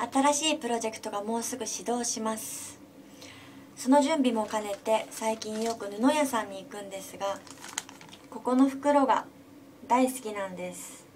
新しいプロジェクトがもうすぐ始動します。その準備も兼ねて最近よく布屋さんに行くんですがここの袋が大好きなんです。